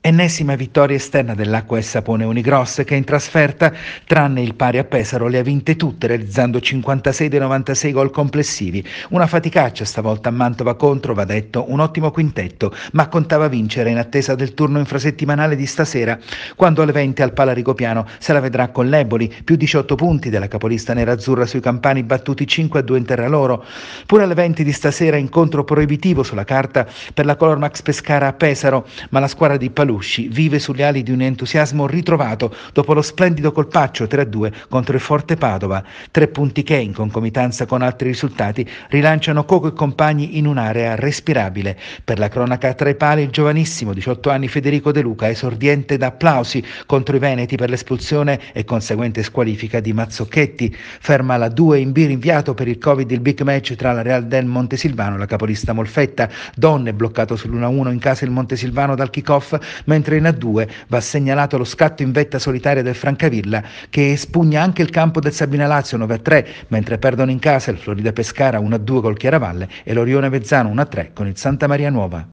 Ennesima vittoria esterna dell'Acqua e Sapone Unigross che in trasferta, tranne il pari a Pesaro, le ha vinte tutte realizzando 56 dei 96 gol complessivi. Una faticaccia stavolta a Mantova contro, va detto, un ottimo quintetto, ma contava vincere in attesa del turno infrasettimanale di stasera, quando alle 20 al Pala Rigopiano se la vedrà con l'Eboli, più 18 punti della capolista nerazzurra sui campani battuti 5 a 2 in terra loro. Pure alle 20 di stasera incontro proibitivo sulla carta per la Color Max Pescara a Pesaro, ma la squadra di Palù Belushi vive sulle ali di un entusiasmo ritrovato dopo lo splendido colpaccio 3-2 contro il Forte Padova. Tre punti che, in concomitanza con altri risultati, rilanciano Coco e compagni in un'area respirabile. Per la cronaca tra i pali il giovanissimo 18 anni Federico De Luca, esordiente da applausi contro i Veneti per l'espulsione e conseguente squalifica di Mazzocchetti. Ferma la 2 in B rinviato per il Covid il big match tra la Real del Montesilvano e la capolista Molfetta. Donne bloccato sull'1-1 in casa il Montesilvano dal kick-off mentre in A2 va segnalato lo scatto in vetta solitaria del Francavilla che espugna anche il campo del Sabina Lazio 9-3, mentre perdono in casa il Florida Pescara 1-2 col Chiaravalle e l'Orione Vezzano 1-3 con il Santa Maria Nuova.